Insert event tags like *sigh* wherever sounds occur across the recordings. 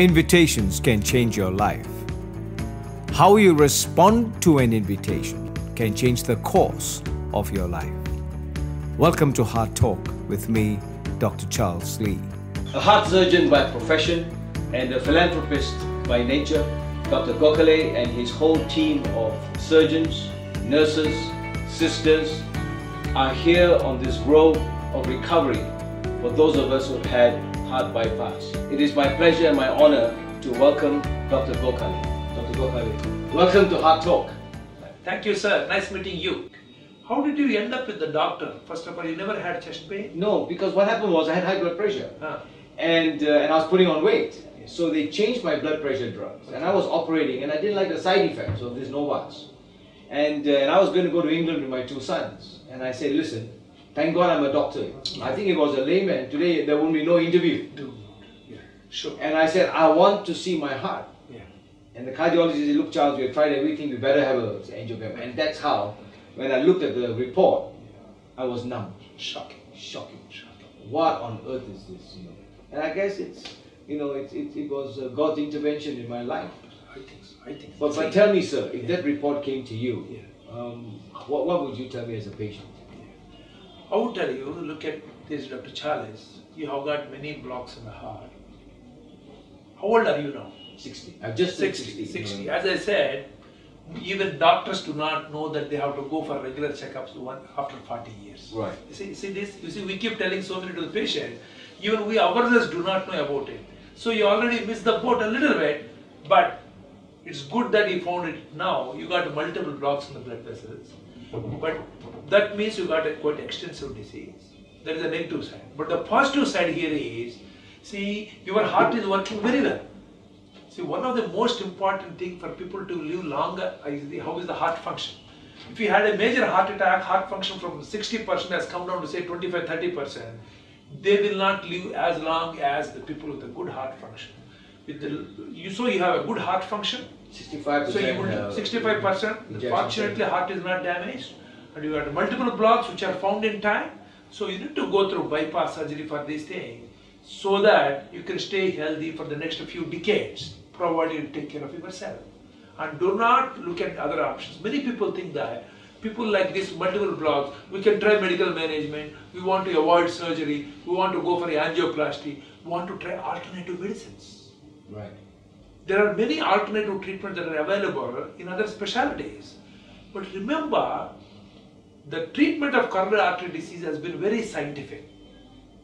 Invitations can change your life. How you respond to an invitation can change the course of your life. Welcome to Heart Talk with me, Dr. Charles Lee. A heart surgeon by profession and a philanthropist by nature, Dr. Gokhale and his whole team of surgeons, nurses, sisters are here on this road of recovery for those of us who have had heart bypass. It is my pleasure and my honor to welcome Dr. Gokhale. Dr. Gokhale, welcome to Heart Talk. Thank you, sir. Nice meeting you. How did you end up with the doctor? First of all, you never had chest pain? No, because what happened was I had high blood pressure. Ah. and uh, and I was putting on weight. So they changed my blood pressure drugs, and I was operating, and I didn't like the side effects of these Novas. And, uh, and I was going to go to England with my two sons, and I said, listen, thank God I'm a doctor. I think it was a layman. Today there won't be no interview. Do. Yeah. Sure. And I said, I want to see my heart. Yeah. And the cardiologist said, look, Charles, we have tried everything. We better have a angiogram. And that's how, when I looked at the report, I was numb. Shocking. Shocking. Shocking. What on earth is this? You know. And I guess it's, you know, it, it, it was uh, God's intervention in my life. I think so. I think But, so. but tell me, sir, if that report came to you, Yeah. um, what, what would you tell me as a patient? I would tell you, look at this, Dr. Charles. You have got many blocks in the heart. How old are you now? 60. I've just said 60. 60. 60. As I said, even doctors do not know that they have to go for regular checkups one after 40 years. Right. You see, see this? You see, we keep telling so many to the patient, even we ourselves do not know about it. So you already missed the boat a little bit, but it's good that you found it now. You got multiple blocks in the blood vessels, but that means you got a quite extensive disease. That is the negative side. But the positive side here is, see, your heart is working very well. See, one of the most important thing for people to live longer is the, how is the heart function. If you had a major heart attack, heart function from 60% has come down to say 25 30%, they will not live as long as the people with a good heart function. With the, you so you have a good heart function, 65%. so you uh, 65%. injection Fortunately, heart is not damaged, and you have multiple blocks which are found in time. So you need to go through bypass surgery for these things, so that you can stay healthy for the next few decades, provided you take care of yourself. And do not look at other options. Many people think that people like this multiple blocks, we can try medical management, we want to avoid surgery, we want to go for angioplasty, we want to try alternative medicines. Right. There are many alternative treatments that are available in other specialties. But remember, the treatment of coronary artery disease has been very scientific.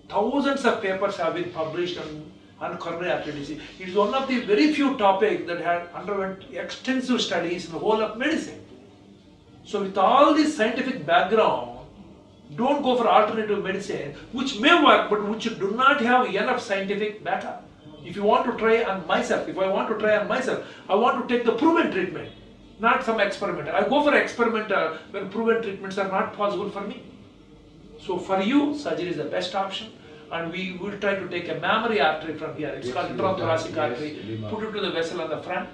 Thousands of papers have been published on, on coronary artery disease. It is one of the very few topics that have underwent extensive studies in the whole of medicine. So with all this scientific background, don't go for alternative medicine, which may work, but which do not have enough scientific backup. If you want to try on myself, if I want to try on myself, I want to take the proven treatment, not some experimental. I go for experimental uh, when proven treatments are not possible for me. So for you, surgery is the best option. And we will try to take a mammary artery from here. It's Yes, called you have done intrathoracic it. artery. Yes, Put it to the vessel on the front.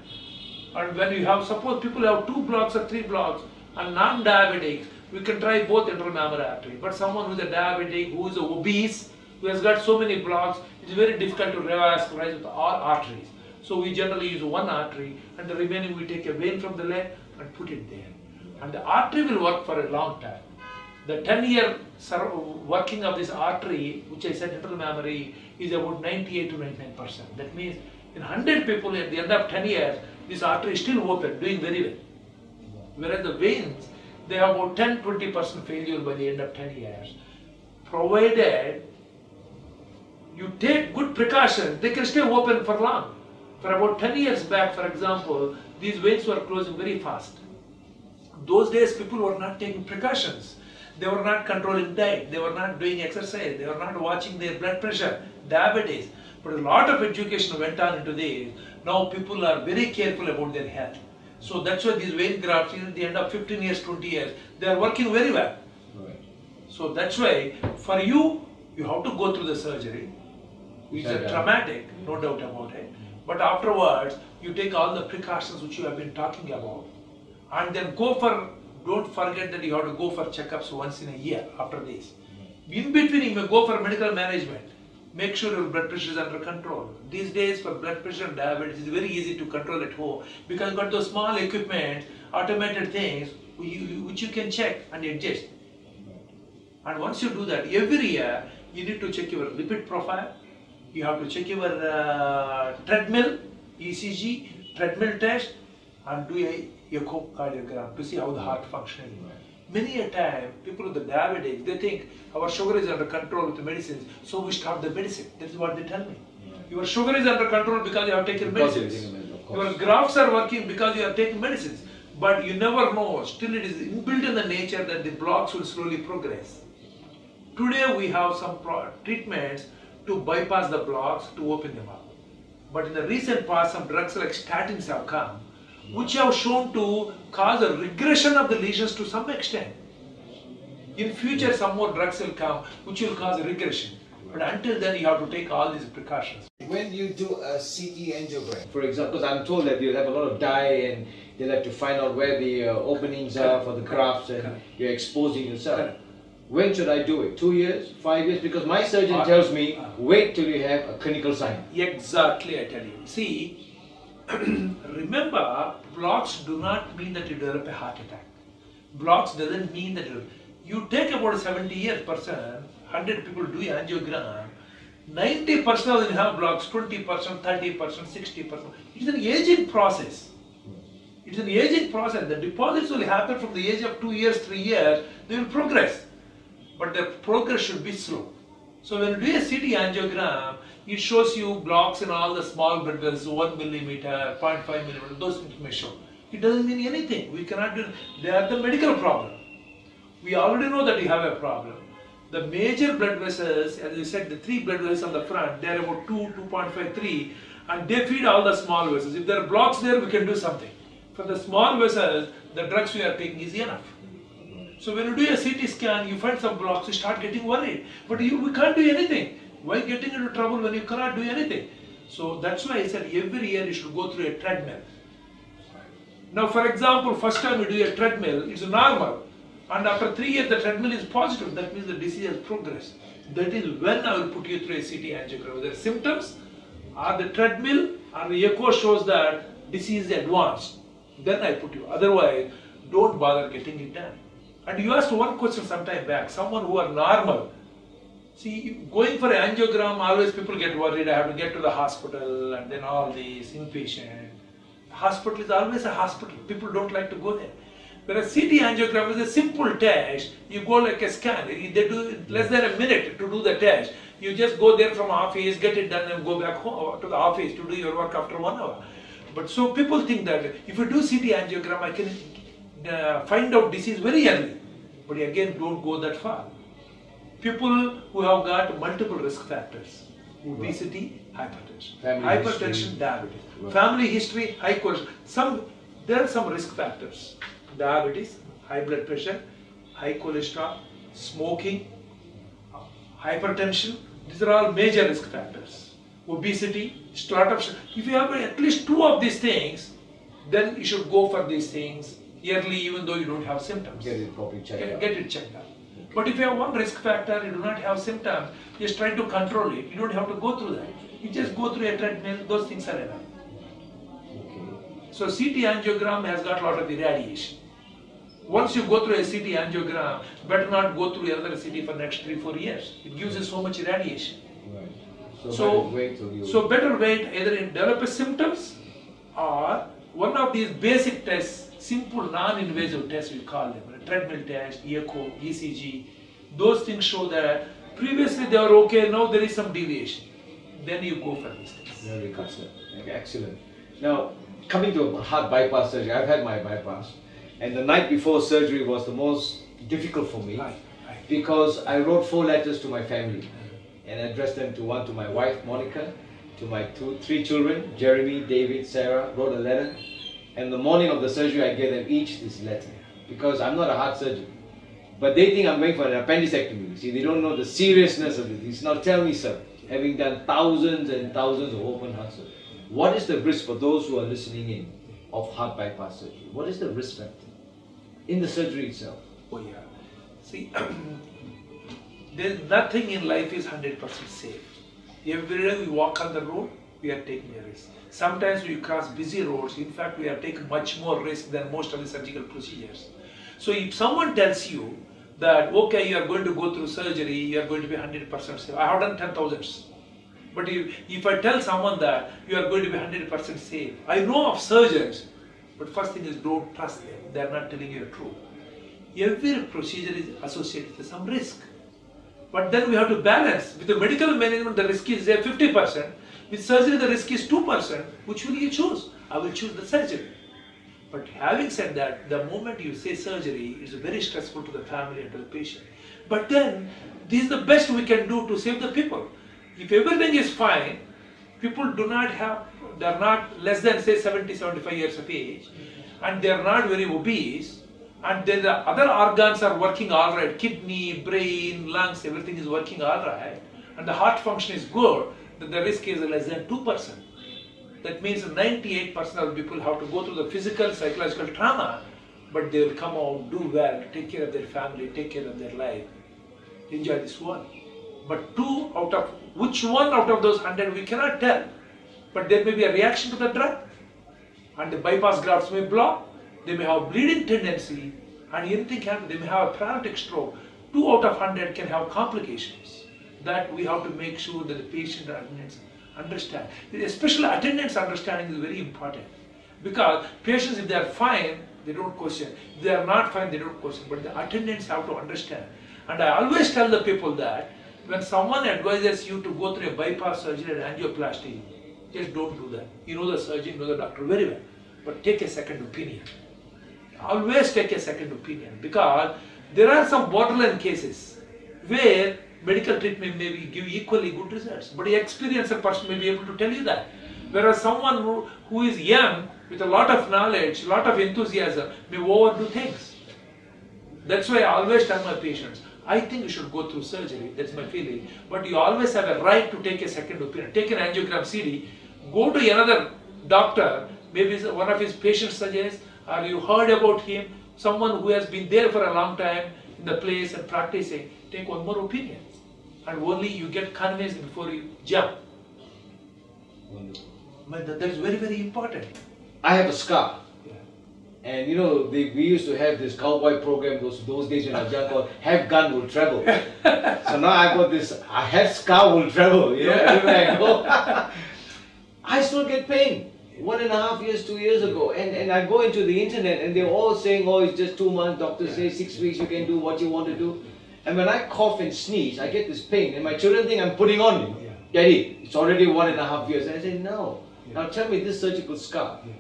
And when you have, suppose people have two blocks or three blocks and non-diabetics, we can try both intramammary artery. But someone who is a diabetic, who is obese, who has got so many blocks, it's very difficult to revascularize with all arteries. So we generally use one artery and the remaining we take a vein from the leg and put it there. And the artery will work for a long time. The 10 year working of this artery, which I said internal mammary, is about 98 to 99%. That means in 100 people at the end of 10 years, this artery is still open, doing very well. Whereas the veins, they have about 10 20% failure by the end of 10 years. Provided you take good precautions, they can stay open for long. For about 10 years back, for example, these veins were closing very fast. Those days, people were not taking precautions. They were not controlling diet. They were not doing exercise. They were not watching their blood pressure, diabetes. But a lot of education went on into this. Now people are very careful about their health. So that's why these vein grafts, at the end of 15 years, 20 years, they are working very well. Right. So that's why for you, you have to go through the surgery. It's a traumatic, no doubt about it. But afterwards, you take all the precautions which you have been talking about, and then go for. Don't forget that you have to go for checkups once in a year after this. Hmm. In between, you may go for medical management. Make sure your blood pressure is under control. These days, for blood pressure and diabetes, it's very easy to control at home because you've got those small equipment, automated things, which you can check and adjust. And once you do that, every year you need to check your lipid profile, you have to check your uh, treadmill, ECG, treadmill test, and do a echocardiogram to see how the heart functioning. Many a time, people with the diabetes, they think our sugar is under control with the medicines, so we stop the medicine. That is what they tell me. Your sugar is under control because you have taken Because medicines. taking. Your grafts are working because you are taking medicines. But you never know, still it is inbuilt in the nature that the blocks will slowly progress. Today we have some treatments to bypass the blocks to open them up. But in the recent past, some drugs like statins have come, which have shown to cause a regression of the lesions to some extent. In future, some more drugs will come, which will cause a regression. But until then, you have to take all these precautions. When you do a CT angiogram, For example, because I'm told that you'll have a lot of dye and they'll have to find out where the uh, openings are for the grafts and Correct. you're exposing yourself. Correct. When should I do it? Two years? Five years? Because my surgeon Uh, tells me, uh. wait till you have a clinical sign. Exactly, I tell you. See, *clears throat* remember, blocks do not mean that you develop a heart attack. Blocks doesn't mean that you, you take about 70 years person, 100 people do angiogram, 90% of them have blocks, 20%, 30%, 60%. It's an aging process. It's an aging process. The deposits will happen from the age of two years, three years, they will progress. But the progress should be slow. So when you do a CT angiogram, it shows you blocks in all the small blood vessels, 1 millimeter, 0.5 millimeter, those things may show. It doesn't mean anything. We cannot do, they are the medical problem. We already know that you have a problem. The major blood vessels, as you said, the three blood vessels on the front, they are about 2, 2.5, 3, and they feed all the small vessels. If there are blocks there, we can do something. For the small vessels, the drugs we are taking is enough. So when you do a CT scan, you find some blocks, you start getting worried. But you, we can't do anything. Why getting into trouble when you cannot do anything? So that's why I said every year you should go through a treadmill. Now, for example, first time you do a treadmill, it's normal. And after three years, the treadmill is positive. That means the disease has progressed. That is when I will put you through a CT angiogram. Whether symptoms or the treadmill or the echo shows that disease is advanced. Then I put you. Otherwise, don't bother getting it done. And you asked one question some time back. Someone who are normal. See, going for an angiogram, always people get worried. I have to get to the hospital and then all these inpatient. Hospital is always a hospital. People don't like to go there. Whereas CT angiogram is a simple test. You go like a scan. They do less than a minute to do the test. You just go there from office, get it done, and go back home uh, to the office to do your work after one hour. But so people think that if you do CT angiogram, I can uh, find out disease very early. But again, don't go that far. People who have got multiple risk factors, obesity, hypertension, Family hypertension, history. diabetes, Right. family history, high cholesterol. Some there are some risk factors: diabetes, high blood pressure, high cholesterol, smoking, hypertension. These are all major risk factors. Obesity, start of. If you have at least two of these things, then you should go for these things yearly, even though you don't have symptoms. Get it properly checked Get, out. get it checked out. But if you have one risk factor, you do not have symptoms, just try to control it. You don't have to go through that. You just go through a treadmill, those things are enough. So CT angiogram has got a lot of irradiation. Once you go through a CT angiogram, better not go through another CT for next three, four years. It gives you so much irradiation. Right. So, So, better you. so better wait either in develop symptoms or one of these basic tests, simple non-invasive tests we call them, a treadmill test, echo, ECG. Those things show that previously they were okay, now there is some deviation. Then you go for these things. Very good, sir. Excellent. Now, coming to heart bypass surgery, I've had my bypass, and the night before surgery was the most difficult for me Right, right. because I wrote four letters to my family and addressed them to one to my wife Monica, to my two three children Jeremy, David, Sarah. Wrote a letter, and the morning of the surgery I gave them each this letter because I'm not a heart surgeon. But they think I'm going for an appendicectomy. See, they don't know the seriousness of it. He's now tell me, sir, having done thousands and thousands of open heart surgery, what is the risk for those who are listening in of heart bypass surgery? What is the risk factor in the surgery itself? Oh yeah. See, *clears throat* there's nothing in life is 100% safe. Every day we walk on the road, we are taking a risk. Sometimes we cross busy roads. In fact, we are taking much more risk than most of the surgical procedures. So if someone tells you that, okay, you are going to go through surgery, you are going to be 100% safe. I have done 10,000s. But if, if I tell someone that you are going to be 100% safe, I know of surgeons, but first thing is don't trust them. They are not telling you the truth. Every procedure is associated with some risk. But then we have to balance. With the medical management, the risk is there 50%. With surgery, the risk is 2%. Which will you choose? I will choose the surgery. But having said that, the moment you say surgery, it's very stressful to the family and to the patient. But then, this is the best we can do to save the people. If everything is fine, people do not have, they're not less than say 70, 75 years of age, and they're not very obese, and then the other organs are working all right, kidney, brain, lungs, everything is working all right, and the heart function is good, then the risk is less than 2%. That means 98% of people have to go through the physical, psychological trauma, but they will come out, do well, take care of their family, take care of their life, enjoy this world. But two out of, which one out of those 100 we cannot tell. But there may be a reaction to the drug, and the bypass grafts may block, they may have bleeding tendency, and anything can, they may have a paralytic stroke. Two out of 100 can have complications. That we have to make sure that the patient attendants understand. Especially attendants understanding is very important. Because patients, if they are fine, they don't question. If they are not fine, they don't question. But the attendants have to understand. And I always tell the people that when someone advises you to go through a bypass surgery and angioplasty, just don't do that. You know the surgeon, you know the doctor very well. But take a second opinion. Always take a second opinion because there are some borderline cases where medical treatment may be give equally good results, but the experienced person may be able to tell you that. Whereas someone who, who is young with a lot of knowledge, a lot of enthusiasm may overdo things. That's why I always tell my patients, I think you should go through surgery, that's my feeling, but you always have a right to take a second opinion. Take an angiogram CD, go to another doctor, maybe one of his patients suggests, or you heard about him, someone who has been there for a long time in the place and practicing, take one more opinion. And only you get convinced before you jump. But that is very, very important. I have a scar. Yeah. And you know, they, we used to have this cowboy program those those days when I was young called Have Gun Will Travel. *laughs* so now I got this I have scar will travel, you know, everywhere I go. *laughs* I still get pain. One and a half years, two years ago. And and I go into the internet and they're all saying, Oh, it's just two months, doctors say six weeks you can do what you want to do. And when I cough and sneeze, I get this pain, and my children think I'm putting on you. Yeah. Daddy, it's already one and a half years. And I say, No. Yeah. Now tell me this surgical scar. Yeah.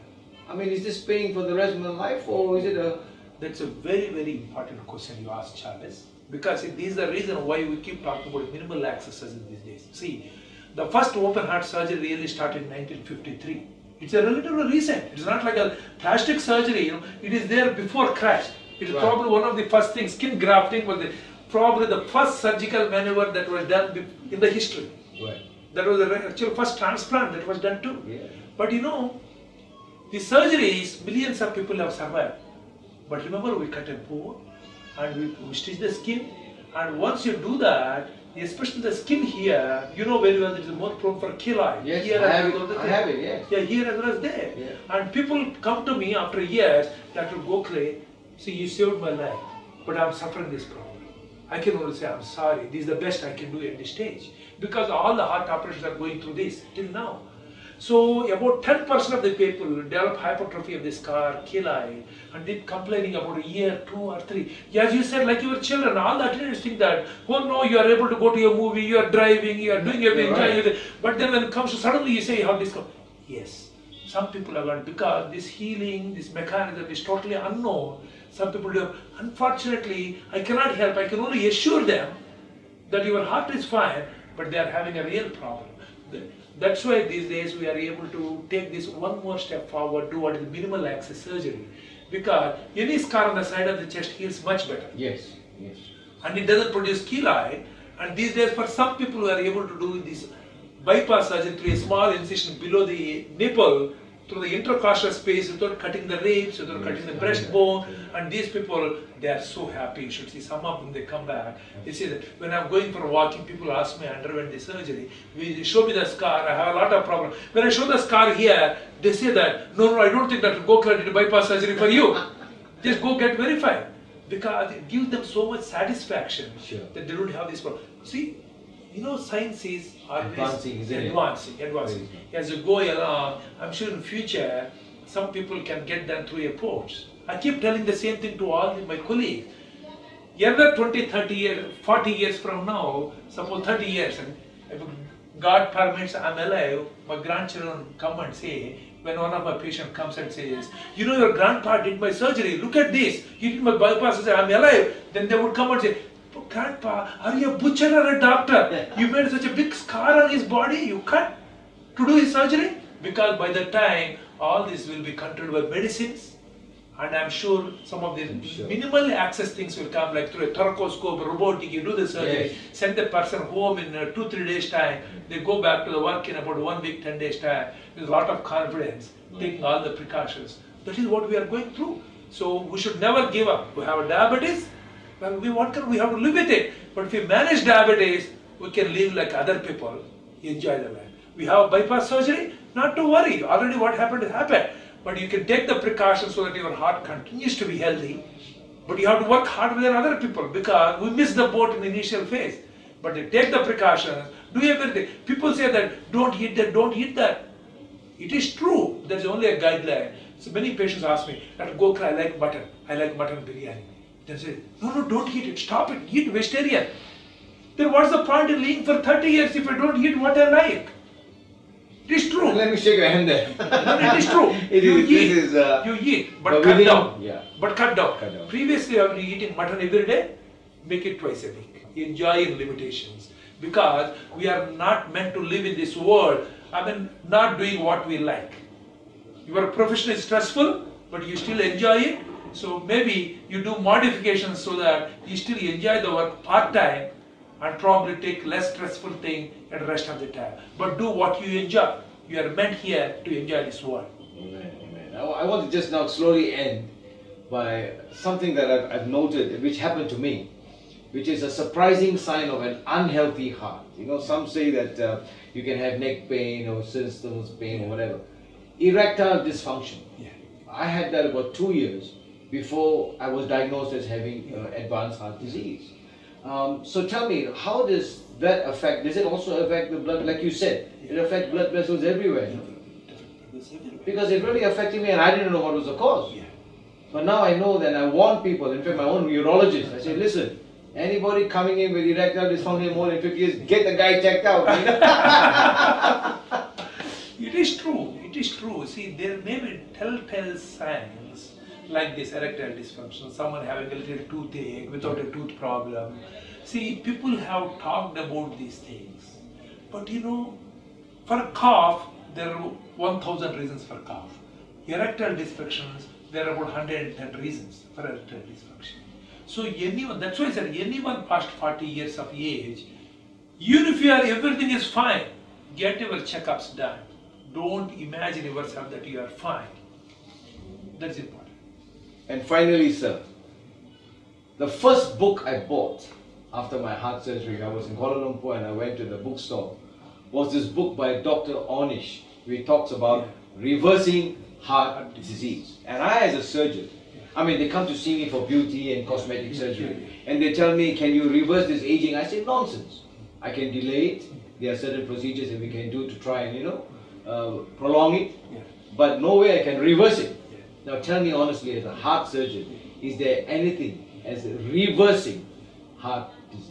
I mean, is this paying for the rest of my life or is it a. That's a very, very important question you asked, Charles. Because it is the reason why we keep talking about minimal access surgery these days. See, the first open heart surgery really started in 1953. It's a relatively recent. It's not like a plastic surgery. You know, it is there before Christ. It is Right. probably one of the first things. Skin grafting was the, probably the first surgical maneuver that was done in the history. Right. That was the actual first transplant that was done too. Yeah. But you know, the surgeries, millions of people have survived. But remember, we cut a bone and we, we stitch the skin. And once you do that, especially the skin here, you know very well it is more prone for keloid. Yes, here I as have well it. as I there. have it, yes. Yeah, here as well as there. Yeah. And people come to me after years, Dr. Gokhale, see, you saved my life, but I'm suffering this problem. I can only say, I'm sorry, this is the best I can do at this stage. Because all the heart operations are going through this till now. So about 10% of the people develop hypertrophy of the scar, keloid, and then complaining about a year, two or three. As you said, like your children, all the attendants think that, oh no, you are able to go to a movie, you are driving, you are doing everything. right. But then when it comes to suddenly you say, how this come? Yes, some people are learned because this healing, this mechanism is totally unknown. Some people do. Unfortunately, I cannot help. I can only assure them that your heart is fine, but they are having a real problem. That's why these days we are able to take this one more step forward, do what is minimal access surgery. Because any scar on the side of the chest heals much better Yes. Yes. and it doesn't produce keloid. And these days, for some people who are able to do this bypass surgery through a small incision below the nipple, through the intercostal space without cutting the ribs, without cutting the breastbone. And these people, they are so happy. You should see some of them, they come back. They say that when I'm going for walking, people ask me, I underwent the surgery. We, show me the scar, I have a lot of problem. When I show the scar here, they say that, no, no, I don't think Dr. Gokhale did bypass surgery for you. *laughs* Just go get verified. Because it gives them so much satisfaction Sure. that they don't have this problem. See, you know, science is always Advancing, isn't advancing, advancing. As you go along, I'm sure in future, some people can get done through a airports. I keep telling the same thing to all my colleagues. Another 20, 30 years, 40 years from now, suppose 30 years, and if God permits I'm alive, my grandchildren come and say, when one of my patients comes and says, you know your grandpa did my surgery, look at this, he did my bypass, I say, I'm alive. Then they would come and say, "But grandpa, are you a butcher or a doctor? You made such a big scar on his body, you cut to do his surgery? Because by the time all this will be controlled by medicines, and I'm sure some of the sure. minimal access things will come like through a thoracoscope, robotic, you do the surgery, Yes. send the person home in uh, two, three days time, they go back to the work in about one week, 10 days time, with a lot of confidence, taking all the precautions. That is what we are going through. So we should never give up. We have a diabetes, well, we, what can, we have to live with it. But if we manage diabetes, we can live like other people, enjoy the life. We have bypass surgery, not to worry. Already what happened happened. But you can take the precautions so that your heart continues to be healthy. But you have to work harder than other people because we miss the boat in the initial phase. But you take the precautions, do everything. People say that don't eat that, don't eat that. It is true. There is only a guideline. So many patients ask me, Dr. Gokhale, I like mutton. I like mutton biryani. They say, no, no, don't eat it. Stop it. Eat vegetarian. Then what's the point in living for 30 years if I don't eat what I like? It is true. Let me shake your hand there. No, it is true. *laughs* It you is- eat, is, uh, you eat, but, but cut down. yeah. But cut down. Cut down. Previously, I was eating mutton every day. Make it twice a week. Enjoy in limitations, because we are not meant to live in this world. I mean, not doing what we like. Your profession is stressful, but you still enjoy it. So maybe you do modifications so that you still enjoy the work part time and probably take less stressful thing at the rest of the time. But do what you enjoy. You are meant here to enjoy this world. Amen, amen. I, want to just now slowly end by something that I've, I've noted, which happened to me, which is a surprising sign of an unhealthy heart. You know, some say that uh, you can have neck pain or systems pain or whatever. Erectile dysfunction. Yeah. I had that about two years before I was diagnosed as having uh, advanced heart disease. Um, so tell me, how does that affect? Does it also affect the blood? Like you said, it affects blood vessels everywhere. Because it really affected me and I didn't know what was the cause. But now I know that I warn people, in fact my own urologist, I say, listen, anybody coming in with erectile dysfunction more than 50 years, get the guy checked out. *laughs* It is true. It is true. See, there may be telltale signs like this erectile dysfunction, someone having a little toothache without a tooth problem. See, people have talked about these things. But you know, for a cough, there are 1000 reasons for cough. Erectile dysfunctions, there are about 110 reasons for erectile dysfunction. So anyone, that's why I said anyone past 40 years of age, even if you are everything is fine, get your checkups done. Don't imagine yourself that you are fine. That's important. And finally, sir, the first book I bought after my heart surgery, I was in Kuala Lumpur and I went to the bookstore, was this book by Dr. Ornish, which talks about reversing heart disease. And I, as a surgeon, I mean, they come to see me for beauty and cosmetic surgery, and they tell me, Can you reverse this aging? I say, Nonsense. I can delay it. There are certain procedures that we can do to try and, you know, uh, prolong it, but no way I can reverse it. Now, tell me honestly, as a heart surgeon, is there anything as reversing heart disease?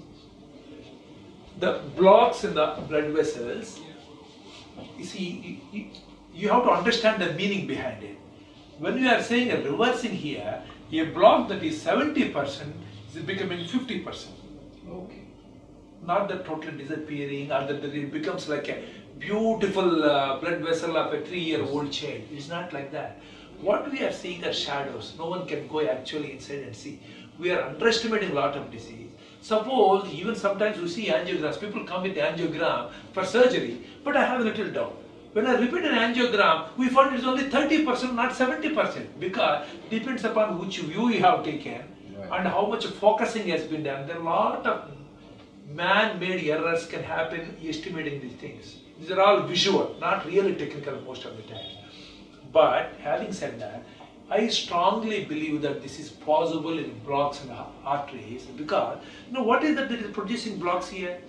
The blocks in the blood vessels, you see, you have to understand the meaning behind it. When you are saying a reversing here, a block that is 70% is becoming 50%. Okay. not that totally disappearing or that it becomes like a beautiful uh, blood vessel of a three-year-old child. It's not like that. What we are seeing are shadows. No one can go actually inside and see. We are underestimating a lot of disease. Suppose even sometimes we see angiograms. People come with angiogram for surgery, but I have a little doubt. When I repeat an angiogram, we found it's only 30%, not 70%, because depends upon which view you have taken Right. and how much focusing has been done. There are a lot of man-made errors can happen estimating these things. These are all visual, not really technical most of the time. But having said that, I strongly believe that this is possible in blocks and arteries because you know what is that that is producing blocks here?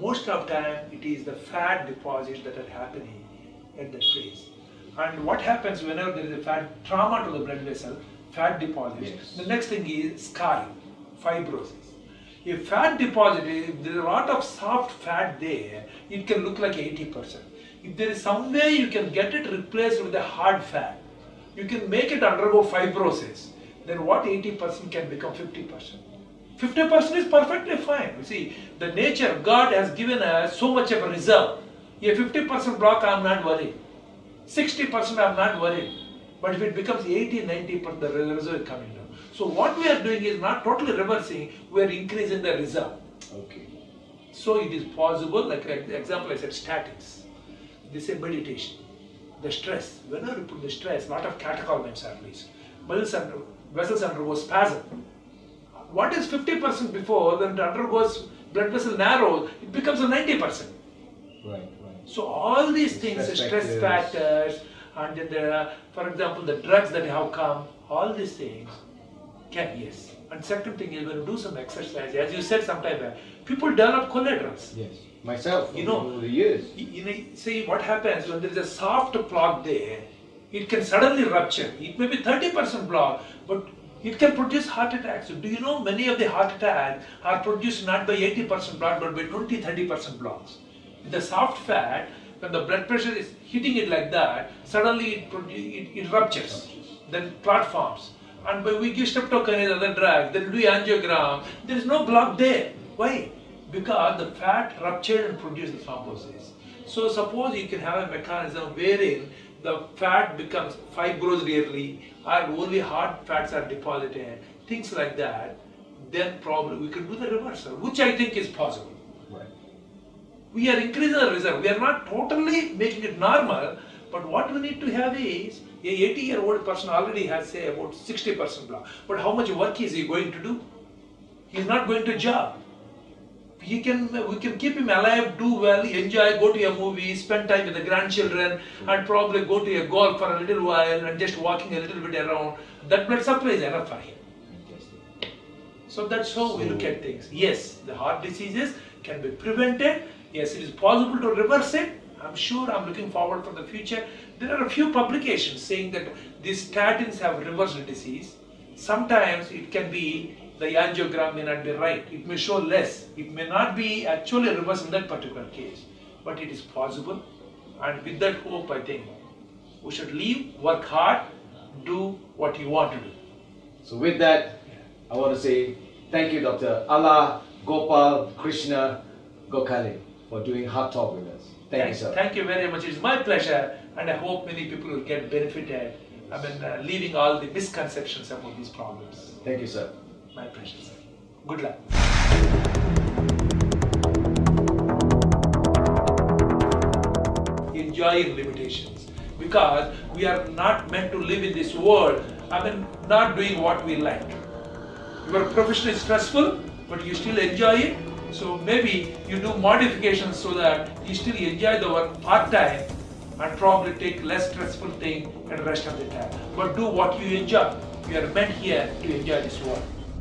Most of the time it is the fat deposits that are happening at that place. And what happens whenever there is a fat trauma to the blood vessel, fat deposits. Yes. The next thing is scarring, fibrosis. If fat deposit, if there is a lot of soft fat there, it can look like 80%. If there is some way you can get it replaced with a hard fat, you can make it undergo fibrosis, then what 80% can become 50%. 50% is perfectly fine. You see, the nature, God has given us so much of a reserve. A 50% block, I'm not worried. 60% I'm not worried. But if it becomes 80, 90%, the reserve is coming down. So what we are doing is not totally reversing, we are increasing the reserve. Okay. So it is possible, like example I said, statins. This is meditation. The stress, whenever you put the stress, lot of catecholamines are released. Vessels under, vessels undergo spasm. What is 50% before, then it undergoes blood vessel narrows, it becomes a 90%. Right, right. So all these things, Stress the stress factors. and then the, for example, the drugs that have come, all these things can yes. And second thing is when you do some exercise, as you said sometime back, people develop collaterals. Yes. Myself, You know- over the years. You, know, see what happens when there is a soft block there, it can suddenly rupture. It may be 30% block, but it can produce heart attacks. Do you know many of the heart attacks are produced not by 80% block, but by 20, 30% blocks. The soft fat, when the blood pressure is hitting it like that, suddenly it, it, it ruptures, then clot forms. And by we give streptokinase other drug, then do angiogram, there is no block there. Why? Because the fat ruptured and produced the thrombosis. So suppose you can have a mechanism wherein the fat becomes fibrous rarely or only hard fats are deposited, things like that, then probably we can do the reversal, which I think is possible. Right. We are increasing the reserve. We are not totally making it normal, but what we need to have is a 80 year old person already has say about 60% block. But how much work is he going to do? He is not going to job. He can we can keep him alive, do well, enjoy, go to a movie, spend time with the grandchildren, and probably go to a golf for a little while and just walking a little bit around. That blood supply is enough for him. So that's how we look at things. Yes, the heart diseases can be prevented. Yes, it is possible to reverse it. I'm sure I'm looking forward for the future. There are a few publications saying that these statins have reversed disease. Sometimes it can be the angiogram may not be right. It may show less. It may not be actually reversed in that particular case. But it is possible. And with that hope, I think we should live, work hard, do what you want to do. So with that, I want to say thank you, Dr. Alla Gopal Krishna Gokhale, for doing Heart Talk with us. Thank you, sir. Thank you very much. It's my pleasure, and I hope many people will get benefited. I mean, uh, leaving all the misconceptions about these problems. Thank you, sir. My pleasure. Good luck. Enjoying limitations because we are not meant to live in this world. I mean, not doing what we like. Your profession is stressful, but you still enjoy it. So maybe you do modifications so that you still enjoy the work part time and probably take less stressful thing and rest of the time. But do what you enjoy. You are meant here to enjoy this world.